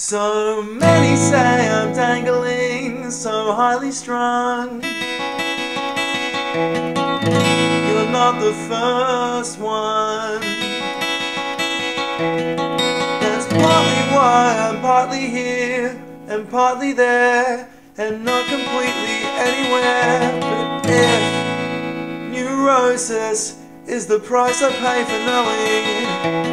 So many say I'm dangling, so highly strung. You're not the first one. That's partly why I'm partly here and partly there and not completely anywhere. But if neurosis is the price I pay for knowing,